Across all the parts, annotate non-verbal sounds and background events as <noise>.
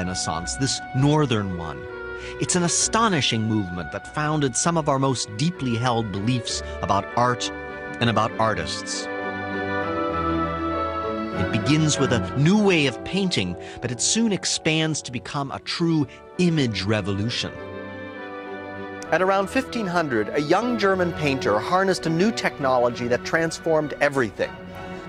Renaissance, this northern one. It's an astonishing movement that founded some of our most deeply held beliefs about art and about artists. It begins with a new way of painting, but it soon expands to become a true image revolution. At around 1500, a young German painter harnessed a new technology that transformed everything.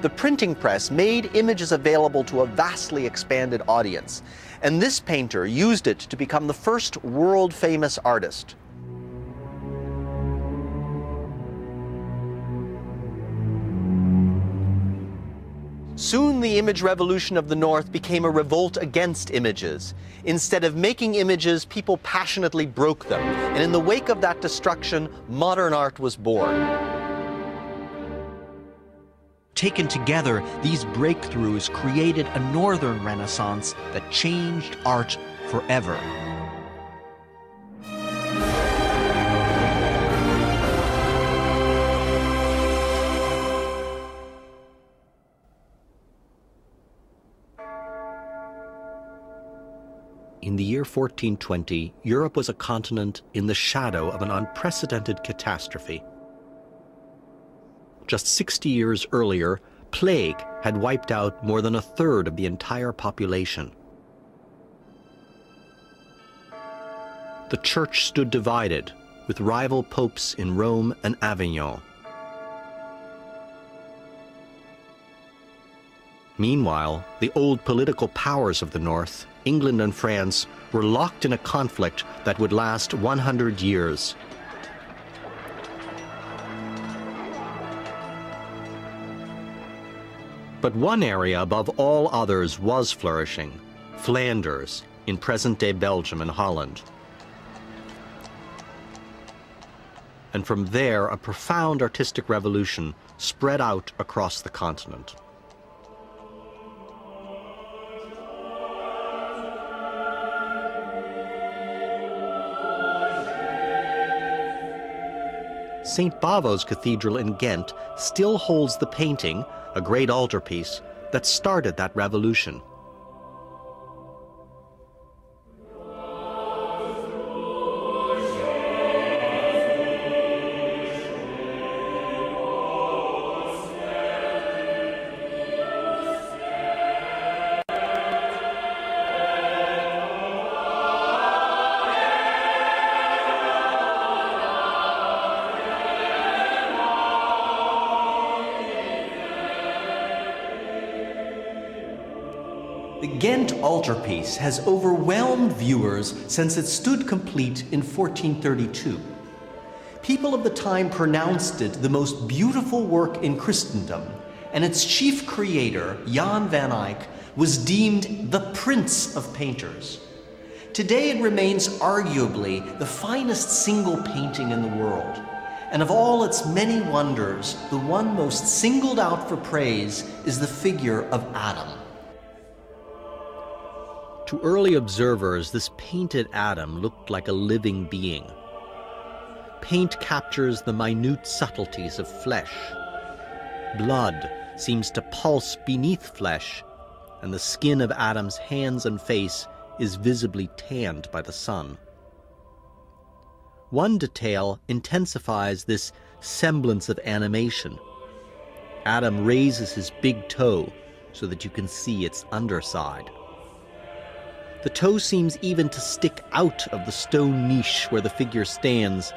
The printing press made images available to a vastly expanded audience, and this painter used it to become the first world famous artist. Soon the image revolution of the North became a revolt against images. Instead of making images, people passionately broke them. And in the wake of that destruction, modern art was born. Taken together, these breakthroughs created a northern renaissance that changed art forever. In the year 1420, Europe was a continent in the shadow of an unprecedented catastrophe. Just 60 years earlier, plague had wiped out more than a third of the entire population. The church stood divided, with rival popes in Rome and Avignon. Meanwhile, the old political powers of the North, England and France, were locked in a conflict that would last 100 years. But one area above all others was flourishing, Flanders, in present-day Belgium and Holland. And from there, a profound artistic revolution spread out across the continent. St. Bavo's Cathedral in Ghent still holds the painting, a great altarpiece, that started that revolution. Altarpiece has overwhelmed viewers since it stood complete in 1432. People of the time pronounced it the most beautiful work in Christendom, and its chief creator, Jan van Eyck, was deemed the prince of painters. Today it remains arguably the finest single painting in the world, and of all its many wonders, the one most singled out for praise is the figure of Adam. To early observers, this painted Adam looked like a living being. Paint captures the minute subtleties of flesh. Blood seems to pulse beneath flesh, and the skin of Adam's hands and face is visibly tanned by the sun. One detail intensifies this semblance of animation. Adam raises his big toe so that you can see its underside. The toe seems even to stick out of the stone niche where the figure stands,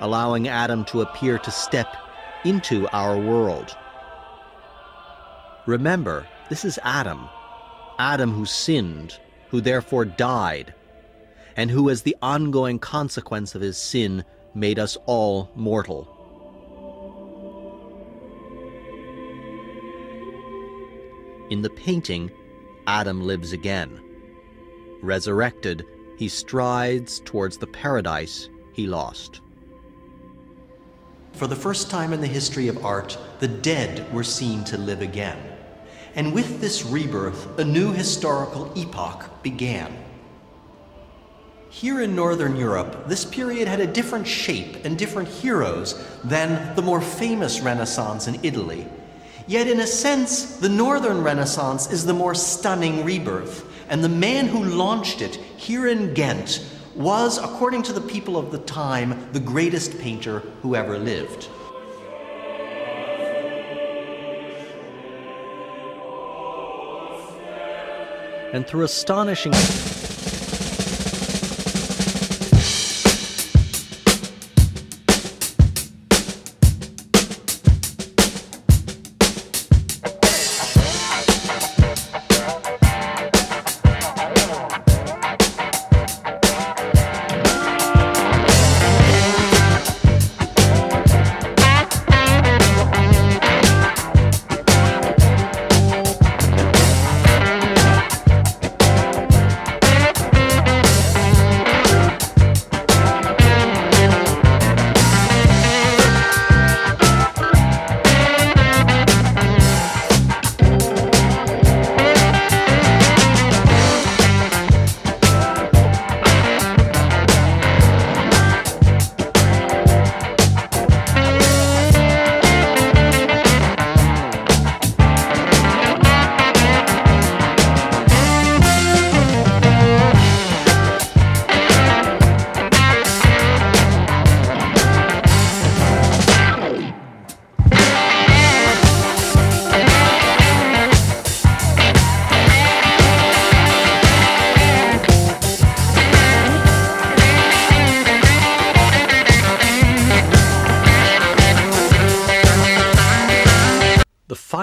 allowing Adam to appear to step into our world. Remember, this is Adam. Adam who sinned, who therefore died, and who, as the ongoing consequence of his sin, made us all mortal. In the painting, Adam lives again. Resurrected, he strides towards the paradise he lost. For the first time in the history of art, the dead were seen to live again. And with this rebirth, a new historical epoch began. Here in Northern Europe, this period had a different shape and different heroes than the more famous Renaissance in Italy. Yet, in a sense, the Northern Renaissance is the more stunning rebirth, and the man who launched it here in Ghent was, according to the people of the time, the greatest painter who ever lived. And through astonishing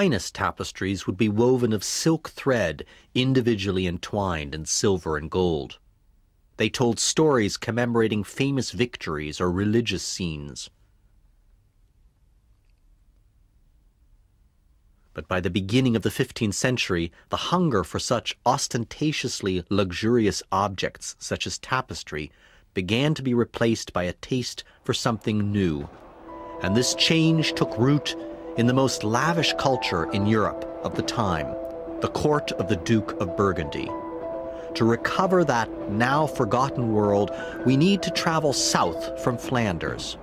finest tapestries would be woven of silk thread, individually entwined in silver and gold. They told stories commemorating famous victories or religious scenes. But by the beginning of the 15th century, the hunger for such ostentatiously luxurious objects, such as tapestry, began to be replaced by a taste for something new. And this change took root in the most lavish culture in Europe of the time, the court of the Duke of Burgundy. To recover that now forgotten world, we need to travel south from Flanders.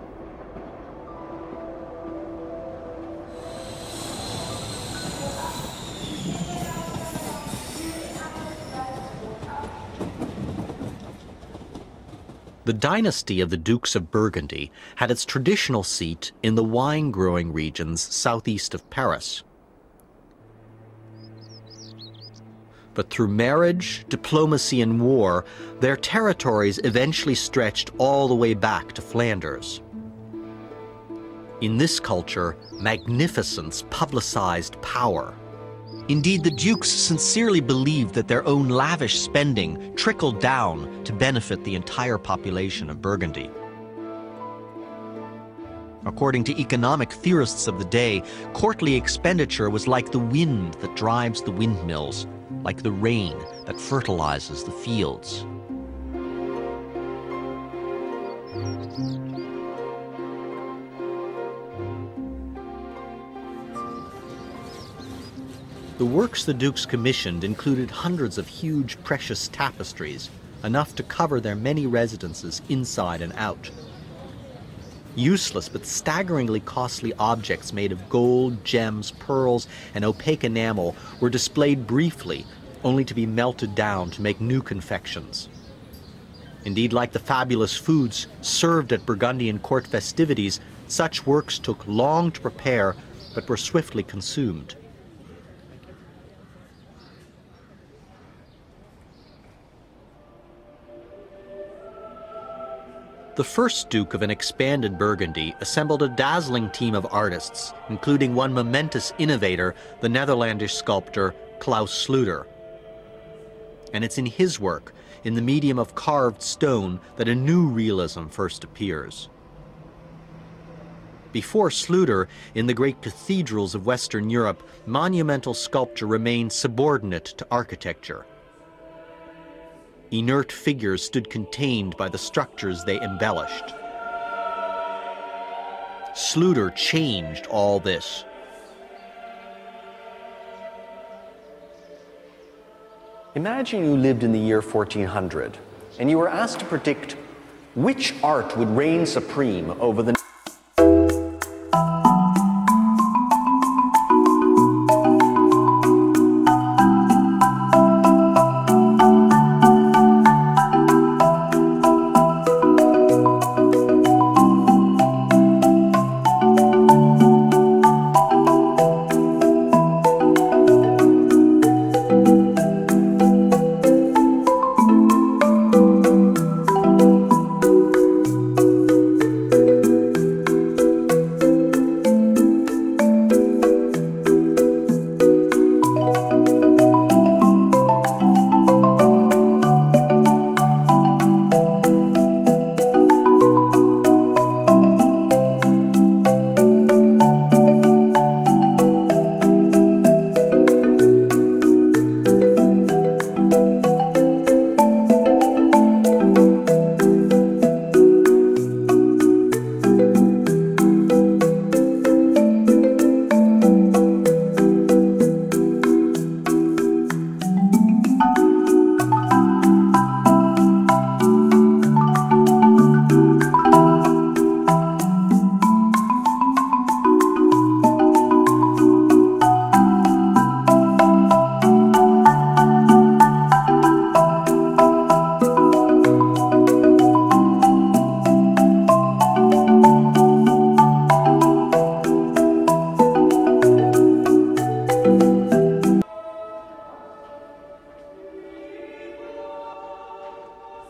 The dynasty of the Dukes of Burgundy had its traditional seat in the wine-growing regions southeast of Paris. But through marriage, diplomacy, and war, their territories eventually stretched all the way back to Flanders. In this culture, magnificence publicized power. Indeed, the dukes sincerely believed that their own lavish spending trickled down to benefit the entire population of Burgundy. According to economic theorists of the day, courtly expenditure was like the wind that drives the windmills, like the rain that fertilizes the fields. The works the dukes commissioned included hundreds of huge precious tapestries, enough to cover their many residences inside and out. Useless but staggeringly costly objects made of gold, gems, pearls, and opaque enamel were displayed briefly, only to be melted down to make new confections. Indeed, like the fabulous foods served at Burgundian court festivities, such works took long to prepare but were swiftly consumed. The first Duke of an expanded Burgundy assembled a dazzling team of artists, including one momentous innovator, the Netherlandish sculptor Claus Sluter. And it's in his work, in the medium of carved stone, that a new realism first appears. Before Sluter, in the great cathedrals of Western Europe, monumental sculpture remained subordinate to architecture. Inert figures stood contained by the structures they embellished. Sluter changed all this. Imagine you lived in the year 1400 and you were asked to predict which art would reign supreme over the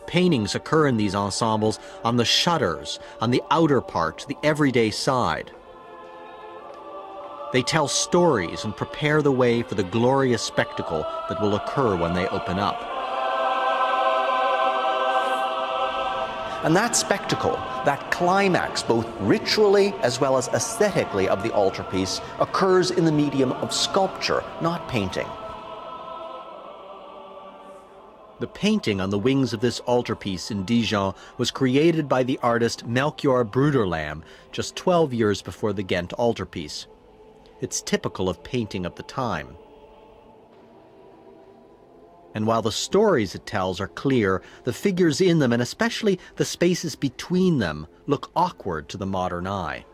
Paintings occur in these ensembles on the shutters, on the outer part, the everyday side. They tell stories and prepare the way for the glorious spectacle that will occur when they open up. And that spectacle, that climax, both ritually as well as aesthetically of the altarpiece, occurs in the medium of sculpture, not painting. The painting on the wings of this altarpiece in Dijon was created by the artist Melchior Broederlam just 12 years before the Ghent altarpiece. It's typical of painting of the time. And while the stories it tells are clear, the figures in them, and especially the spaces between them, look awkward to the modern eye.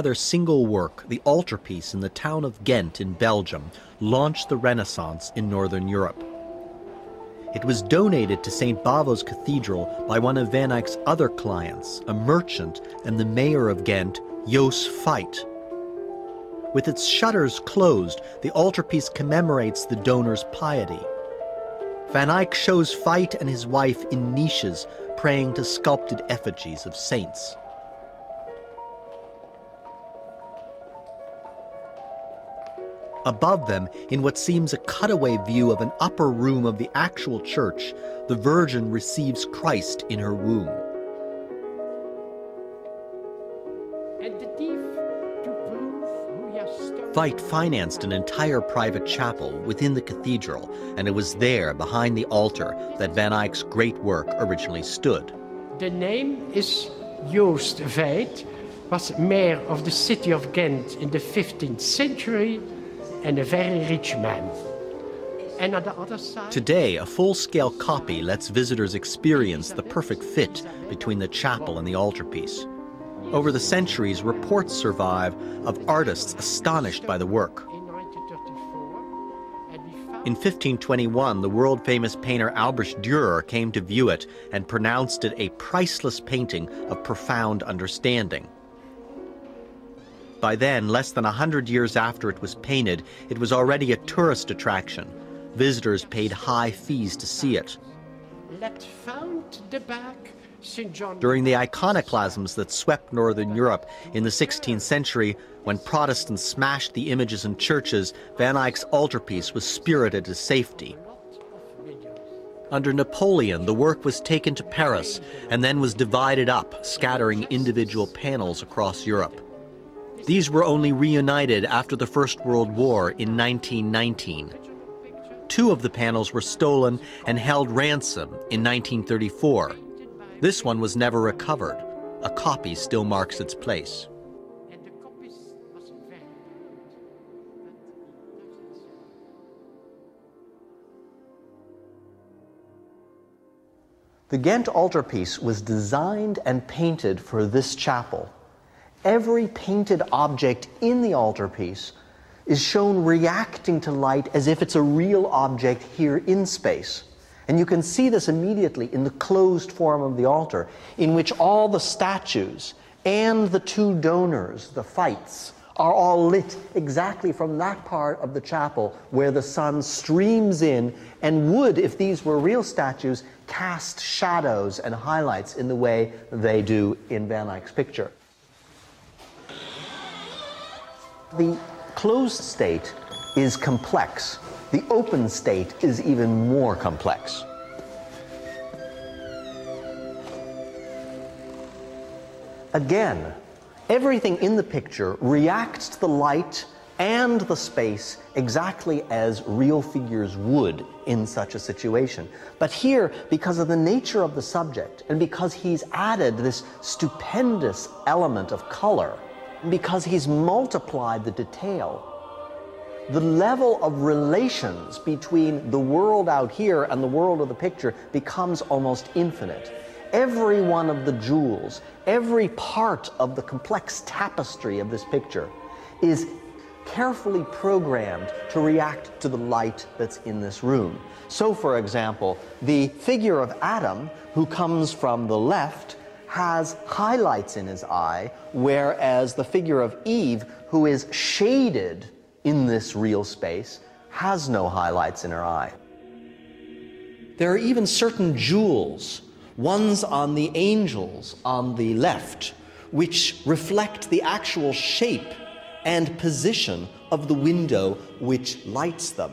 Other single work, the altarpiece in the town of Ghent in Belgium launched the Renaissance in Northern Europe. It was donated to St. Bavo's Cathedral by one of Van Eyck's other clients, a merchant and the mayor of Ghent, Joos Vijd. With its shutters closed, the altarpiece commemorates the donor's piety. Van Eyck shows Vijd and his wife in niches praying to sculpted effigies of saints. Above them, in what seems a cutaway view of an upper room of the actual church, the Virgin receives Christ in her womb. Vijd financed an entire private chapel within the cathedral, and it was there, behind the altar, that Van Eyck's great work originally stood. The name is Joost Vijd, was mayor of the city of Ghent in the 15th century and a very rich man. And on the other side. Today, a full scale copy lets visitors experience the perfect fit between the chapel and the altarpiece. Over the centuries, reports survive of artists astonished by the work. In 1521, the world famous painter Albrecht Dürer came to view it and pronounced it a priceless painting of profound understanding. By then, less than a hundred years after it was painted, it was already a tourist attraction. Visitors paid high fees to see it. During the iconoclasms that swept northern Europe in the 16th century, when Protestants smashed the images in churches, Van Eyck's altarpiece was spirited to safety. Under Napoleon, the work was taken to Paris and then was divided up, scattering individual panels across Europe. These were only reunited after the First World War in 1919. Two of the panels were stolen and held ransom in 1934. This one was never recovered. A copy still marks its place. The Ghent altarpiece was designed and painted for this chapel every painted object in the altarpiece is shown reacting to light as if it's a real object here in space. And you can see this immediately in the closed form of the altar, in which all the statues and the two donors, the fights, are all lit exactly from that part of the chapel where the sun streams in and would, if these were real statues, cast shadows and highlights in the way they do in Van Eyck's picture. The closed state is complex. The open state is even more complex. Again, everything in the picture reacts to the light and the space exactly as real figures would in such a situation. But here, because of the nature of the subject and because he's added this stupendous element of color, because he's multiplied the detail. The level of relations between the world out here and the world of the picture becomes almost infinite. Every one of the jewels, every part of the complex tapestry of this picture is carefully programmed to react to the light that's in this room. So, for example, the figure of Adam, who comes from the left, has highlights in his eye, whereas the figure of Eve, who is shaded in this real space, has no highlights in her eye. There are even certain jewels, ones on the angels on the left, which reflect the actual shape and position of the window which lights them.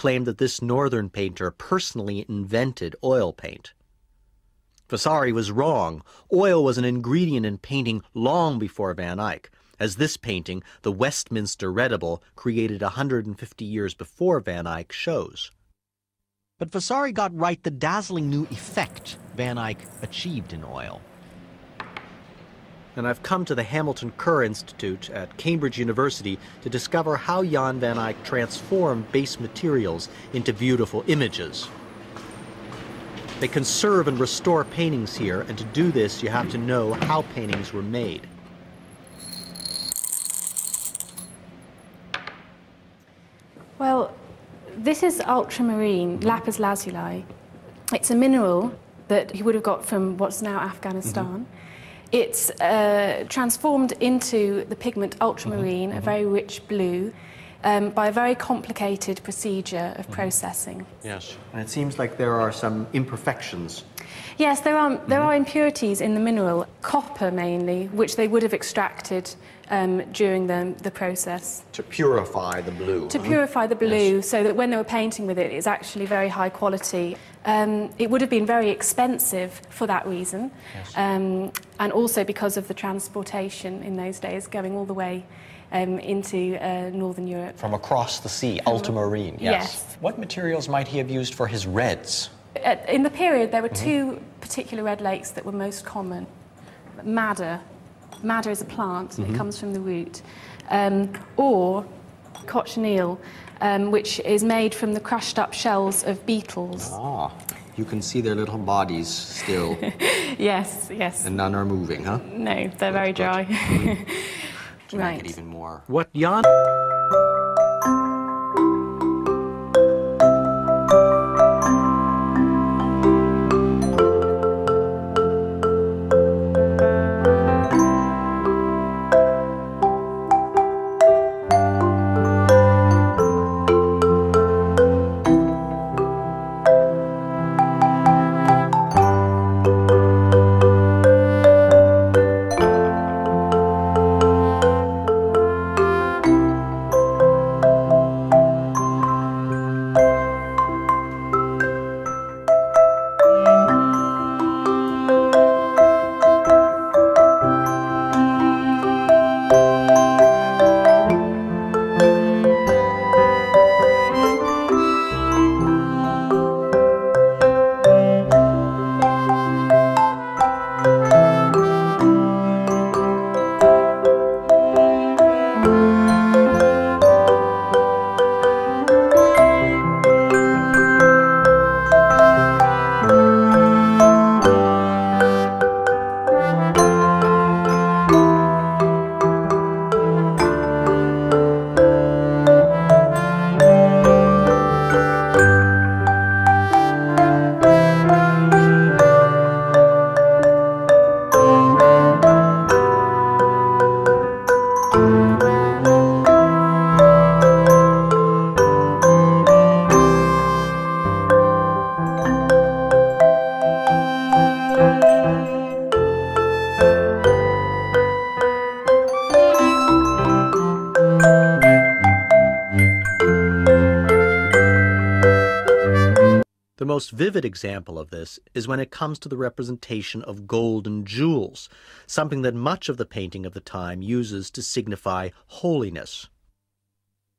Claimed that this northern painter personally invented oil paint. Vasari was wrong. Oil was an ingredient in painting long before Van Eyck, as this painting, the Westminster Retable, created 150 years before Van Eyck, shows. But Vasari got right the dazzling new effect Van Eyck achieved in oil and I've come to the Hamilton Kerr Institute at Cambridge University to discover how Jan van Eyck transformed base materials into beautiful images. They conserve and restore paintings here, and to do this, you have to know how paintings were made. Well, this is ultramarine, lapis lazuli. It's a mineral that he would have got from what's now Afghanistan. Mm -hmm. It's uh, transformed into the pigment ultramarine, mm -hmm. a very rich blue, um, by a very complicated procedure of mm -hmm. processing. Yes, and it seems like there are some imperfections. Yes, there are, there mm -hmm. are impurities in the mineral, copper mainly, which they would have extracted um, during the, the process. To purify the blue. To purify the blue, yes. so that when they were painting with it, it's actually very high quality. Um, it would have been very expensive for that reason, yes. um, and also because of the transportation in those days going all the way um, into uh, Northern Europe. From across the sea, ultramarine, yes. yes. What materials might he have used for his reds? In the period, there were mm -hmm. two particular red lakes that were most common. Madder. Madder is a plant, mm -hmm. it comes from the root. Um, or cochineal, um, which is made from the crushed up shells of beetles. Ah, you can see their little bodies still, <laughs> Yes, yes. and none are moving, huh? No, they're very good. dry. To make <laughs> right. it even more. What Jan vivid example of this is when it comes to the representation of gold and jewels, something that much of the painting of the time uses to signify holiness.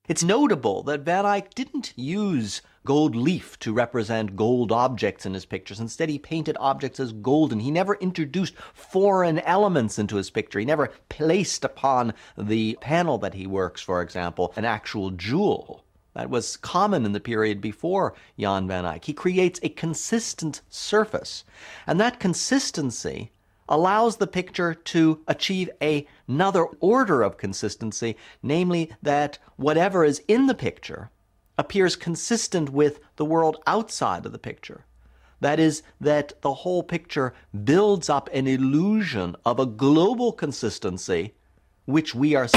It's notable that Van Eyck didn't use gold leaf to represent gold objects in his pictures. Instead, he painted objects as golden. He never introduced foreign elements into his picture. He never placed upon the panel that he works, for example, an actual jewel. That was common in the period before Jan van Eyck. He creates a consistent surface, and that consistency allows the picture to achieve a, another order of consistency, namely that whatever is in the picture appears consistent with the world outside of the picture. That is, that the whole picture builds up an illusion of a global consistency which we are.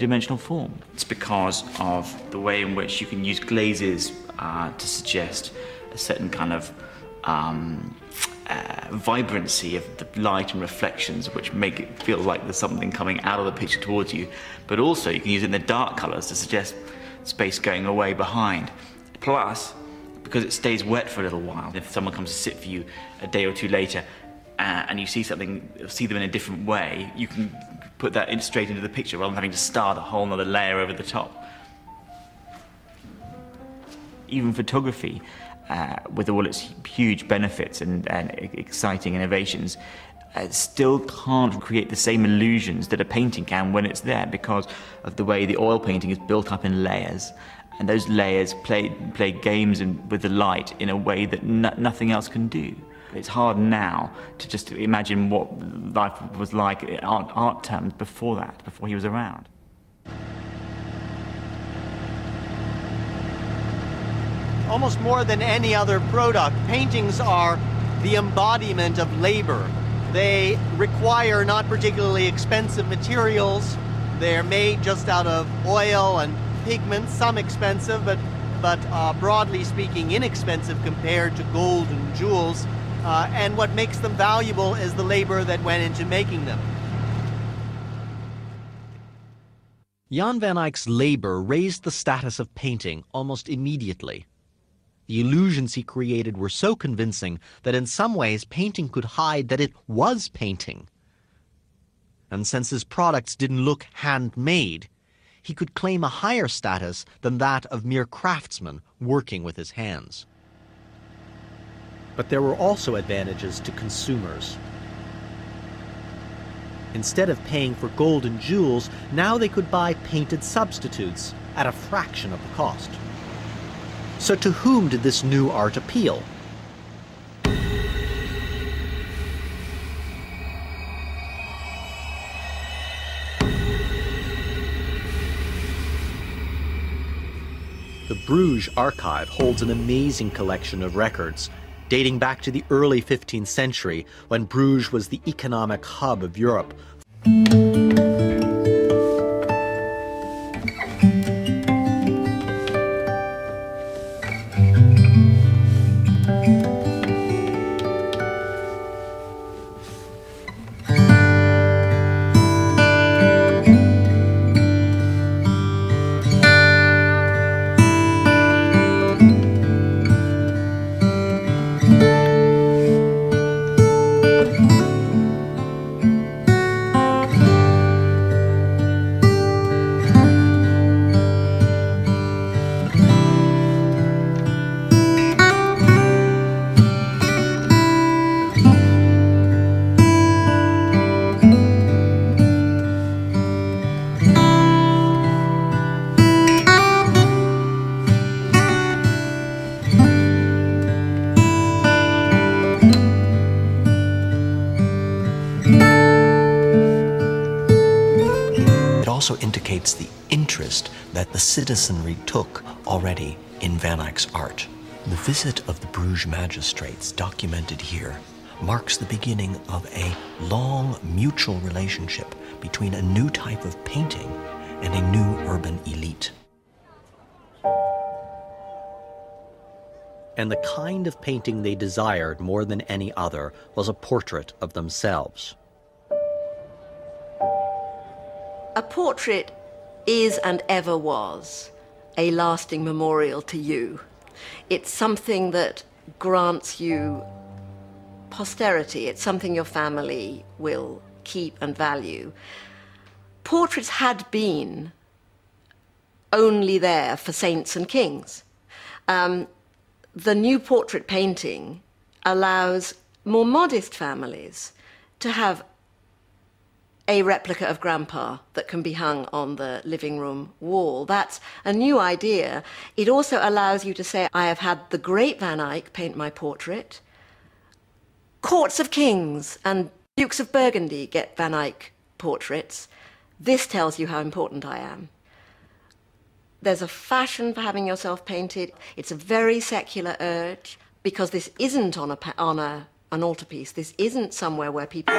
Two-dimensional form. It's because of the way in which you can use glazes uh, to suggest a certain kind of um, uh, vibrancy of the light and reflections, which make it feel like there's something coming out of the picture towards you. But also, you can use it in the dark colours to suggest space going away behind. Plus, because it stays wet for a little while, if someone comes to sit for you a day or two later uh, and you see something, see them in a different way, you can put that in straight into the picture rather than having to start a whole other layer over the top. Even photography, uh, with all its huge benefits and, and exciting innovations, uh, still can't create the same illusions that a painting can when it's there because of the way the oil painting is built up in layers. And those layers play, play games in, with the light in a way that no, nothing else can do. It's hard now to just imagine what life was like in art, art terms before that, before he was around. Almost more than any other product, paintings are the embodiment of labor. They require not particularly expensive materials. They're made just out of oil and pigments, some expensive, but, but uh, broadly speaking, inexpensive compared to gold and jewels. Uh, and what makes them valuable is the labor that went into making them. Jan van Eyck's labor raised the status of painting almost immediately. The illusions he created were so convincing that in some ways painting could hide that it was painting. And since his products didn't look handmade, he could claim a higher status than that of mere craftsman working with his hands. But there were also advantages to consumers. Instead of paying for gold and jewels, now they could buy painted substitutes at a fraction of the cost. So to whom did this new art appeal? The Bruges archive holds an amazing collection of records dating back to the early 15th century when Bruges was the economic hub of Europe. Citizenry took already in Van Eyck's art. The visit of the Bruges magistrates, documented here, marks the beginning of a long mutual relationship between a new type of painting and a new urban elite. And the kind of painting they desired more than any other was a portrait of themselves. A portrait is and ever was a lasting memorial to you. It's something that grants you posterity, it's something your family will keep and value. Portraits had been only there for saints and kings. Um, the new portrait painting allows more modest families to have a replica of Grandpa that can be hung on the living room wall. That's a new idea. It also allows you to say, I have had the great Van Eyck paint my portrait. Courts of kings and Dukes of Burgundy get Van Eyck portraits. This tells you how important I am. There's a fashion for having yourself painted. It's a very secular urge because this isn't on, a, on a, an altarpiece. This isn't somewhere where people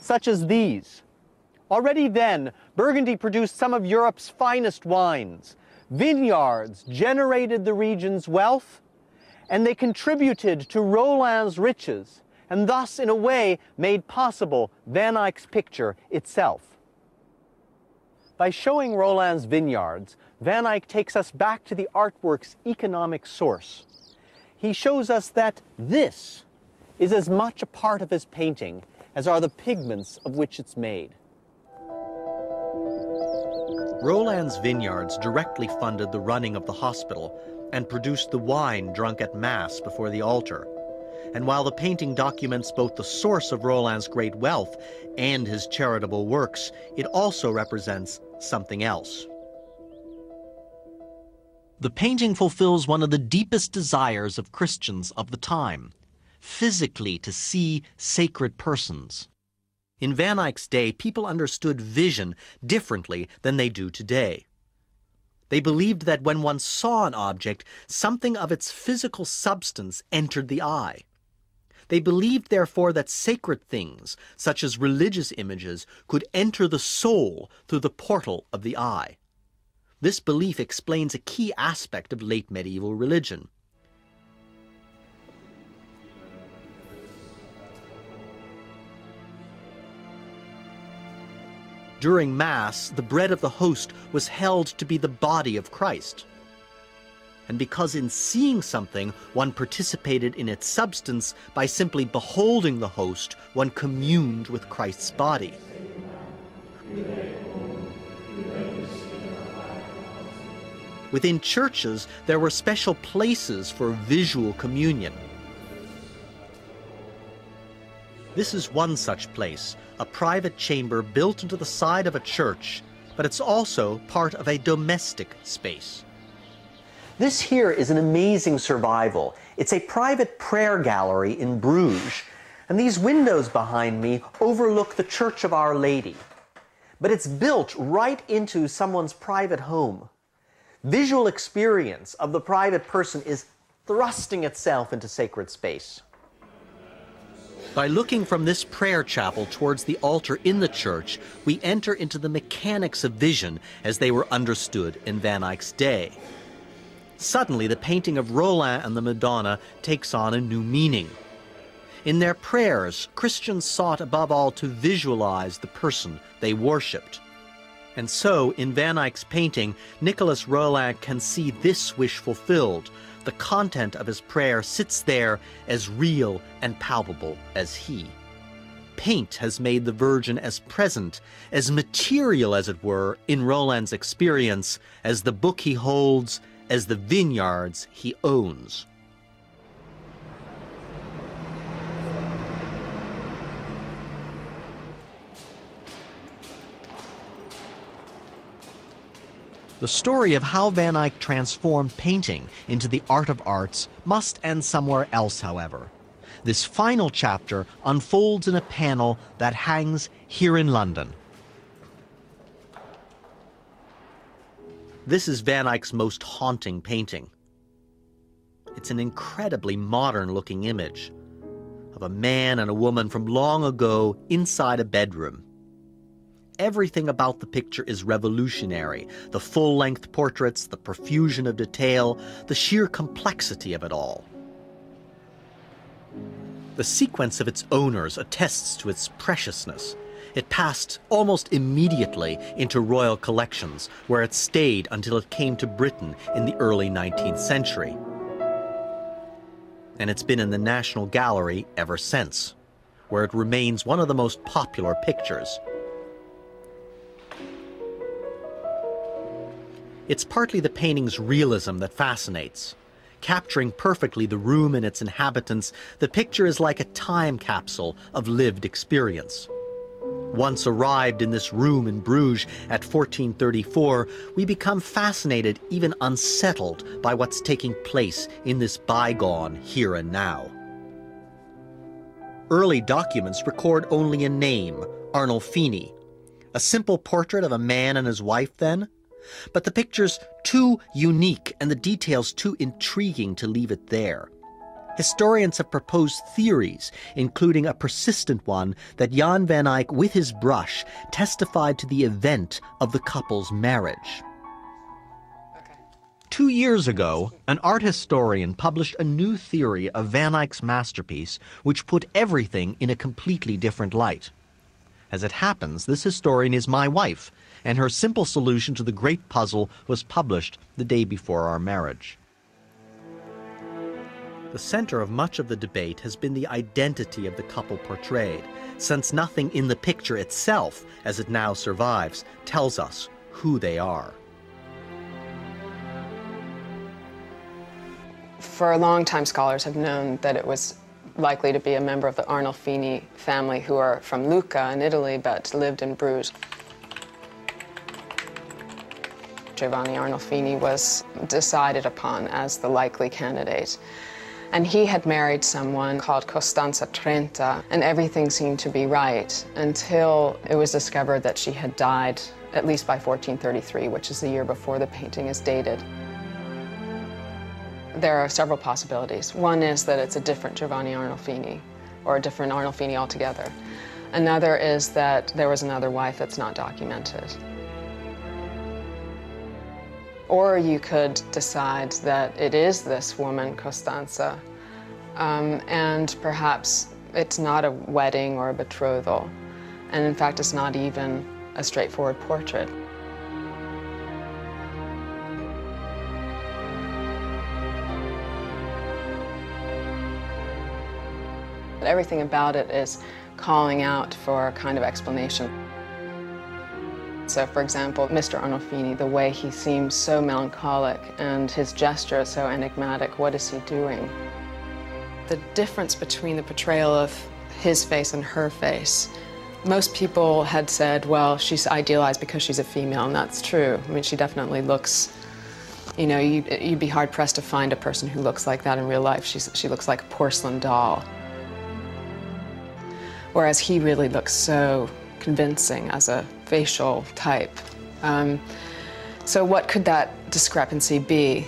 such as these. Already then, Burgundy produced some of Europe's finest wines. Vineyards generated the region's wealth, and they contributed to Rolin's riches, and thus, in a way, made possible Van Eyck's picture itself. By showing Rolin's vineyards, Van Eyck takes us back to the artwork's economic source. He shows us that this is as much a part of his painting as are the pigments of which it's made. Rolin's vineyards directly funded the running of the hospital and produced the wine drunk at Mass before the altar. And while the painting documents both the source of Rolin's great wealth and his charitable works, it also represents something else. The painting fulfills one of the deepest desires of Christians of the time physically to see sacred persons. In Van Eyck's day, people understood vision differently than they do today. They believed that when one saw an object, something of its physical substance entered the eye. They believed, therefore, that sacred things, such as religious images, could enter the soul through the portal of the eye. This belief explains a key aspect of late medieval religion. During Mass, the bread of the host was held to be the body of Christ. And because in seeing something, one participated in its substance, by simply beholding the host, one communed with Christ's body. Within churches, there were special places for visual communion. This is one such place, a private chamber built into the side of a church, but it's also part of a domestic space. This here is an amazing survival. It's a private prayer gallery in Bruges, and these windows behind me overlook the Church of Our Lady. But it's built right into someone's private home. Visual experience of the private person is thrusting itself into sacred space. By looking from this prayer chapel towards the altar in the church, we enter into the mechanics of vision as they were understood in Van Eyck's day. Suddenly, the painting of Rolin and the Madonna takes on a new meaning. In their prayers, Christians sought above all to visualize the person they worshipped. And so, in Van Eyck's painting, Nicholas Rolin can see this wish fulfilled the content of his prayer sits there as real and palpable as he. Paint has made the Virgin as present, as material, as it were, in Rolin's experience, as the book he holds, as the vineyards he owns. The story of how Van Eyck transformed painting into the art of arts must end somewhere else, however. This final chapter unfolds in a panel that hangs here in London. This is Van Eyck's most haunting painting. It's an incredibly modern looking image of a man and a woman from long ago inside a bedroom. Everything about the picture is revolutionary the full length portraits, the profusion of detail, the sheer complexity of it all. The sequence of its owners attests to its preciousness. It passed almost immediately into royal collections, where it stayed until it came to Britain in the early 19th century. And it's been in the National Gallery ever since, where it remains one of the most popular pictures. It's partly the painting's realism that fascinates. Capturing perfectly the room and its inhabitants, the picture is like a time capsule of lived experience. Once arrived in this room in Bruges at 1434, we become fascinated, even unsettled, by what's taking place in this bygone here and now. Early documents record only a name, Arnolfini. A simple portrait of a man and his wife, then? But the picture's too unique and the details too intriguing to leave it there. Historians have proposed theories, including a persistent one that Jan van Eyck, with his brush, testified to the event of the couple's marriage. Two years ago, an art historian published a new theory of Van Eyck's masterpiece, which put everything in a completely different light. As it happens, this historian is my wife, and her simple solution to the great puzzle was published the day before our marriage. The center of much of the debate has been the identity of the couple portrayed, since nothing in the picture itself, as it now survives, tells us who they are. For a long time, scholars have known that it was likely to be a member of the Arnolfini family who are from Lucca in Italy but lived in Bruges. Giovanni Arnolfini was decided upon as the likely candidate. And he had married someone called Costanza Trenta, and everything seemed to be right until it was discovered that she had died at least by 1433, which is the year before the painting is dated. There are several possibilities. One is that it's a different Giovanni Arnolfini, or a different Arnolfini altogether. Another is that there was another wife that's not documented. Or you could decide that it is this woman, Costanza, um, and perhaps it's not a wedding or a betrothal. And in fact, it's not even a straightforward portrait. Everything about it is calling out for a kind of explanation. So, for example, Mr. Arnolfini, the way he seems so melancholic and his gesture is so enigmatic, what is he doing? The difference between the portrayal of his face and her face, most people had said, well, she's idealized because she's a female, and that's true. I mean, she definitely looks, you know, you, would be hard pressed to find a person who looks like that in real life. She's, she looks like a porcelain doll. Whereas he really looks so convincing as a facial type. Um, so, what could that discrepancy be?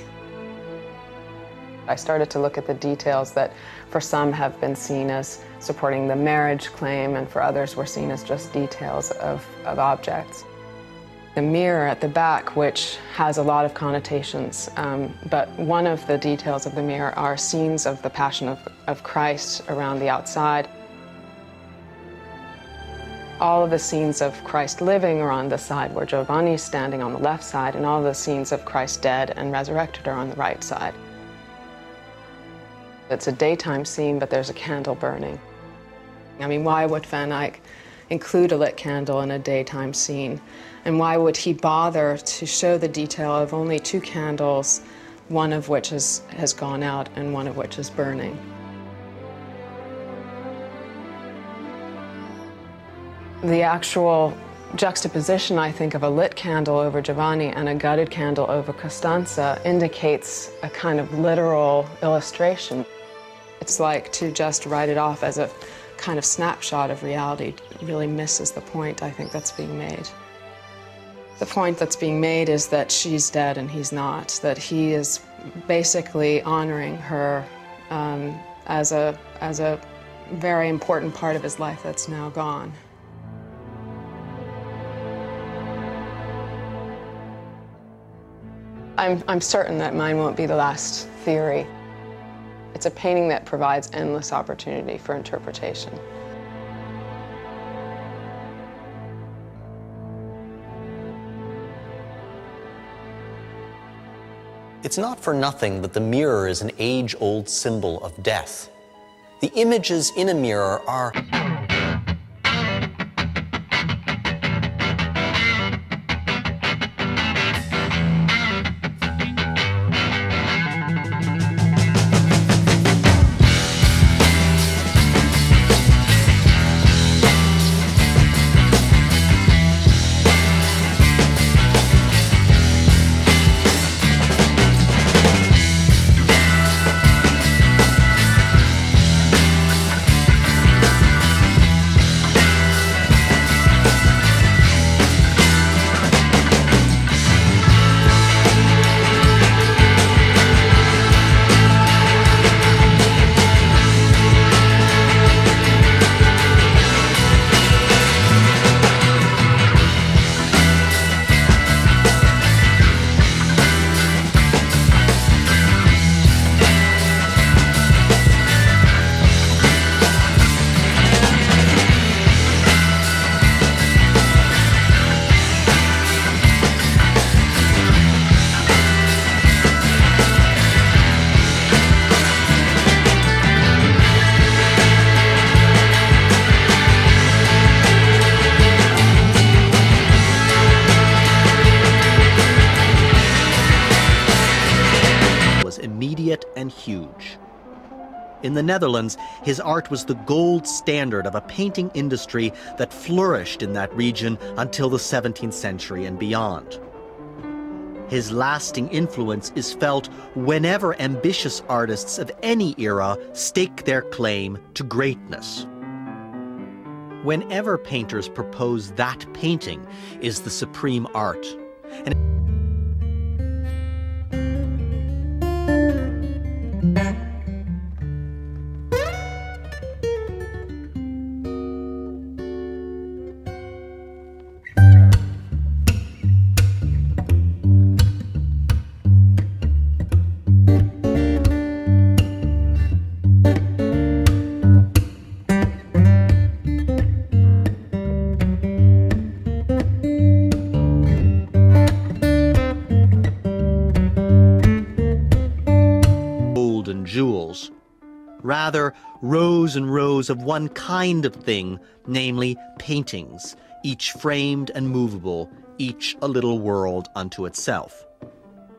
I started to look at the details that for some have been seen as supporting the marriage claim, and for others were seen as just details of, of objects. The mirror at the back, which has a lot of connotations, um, but one of the details of the mirror are scenes of the Passion of, of Christ around the outside all of the scenes of Christ living are on the side where Giovanni is standing on the left side, and all the scenes of Christ dead and resurrected are on the right side. It's a daytime scene, but there's a candle burning. I mean, why would Van Eyck include a lit candle in a daytime scene? And why would he bother to show the detail of only two candles, one of which is, has gone out and one of which is burning? The actual juxtaposition, I think, of a lit candle over Giovanni and a gutted candle over Costanza indicates a kind of literal illustration. It's like to just write it off as a kind of snapshot of reality really misses the point, I think, that's being made. The point that's being made is that she's dead and he's not, that he is basically honoring her um, as, a, as a very important part of his life that's now gone. I'm, I'm certain that mine won't be the last theory. It's a painting that provides endless opportunity for interpretation. It's not for nothing that the mirror is an age old symbol of death. The images in a mirror are In the Netherlands, his art was the gold standard of a painting industry that flourished in that region until the 17th century and beyond. His lasting influence is felt whenever ambitious artists of any era stake their claim to greatness. Whenever painters propose that painting is the supreme art. And rather rows and rows of one kind of thing, namely paintings, each framed and movable, each a little world unto itself.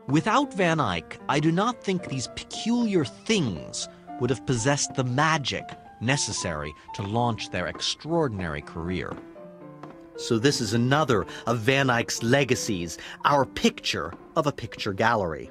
Without Van Eyck, I do not think these peculiar things would have possessed the magic necessary to launch their extraordinary career. So this is another of Van Eyck's legacies, our picture of a picture gallery.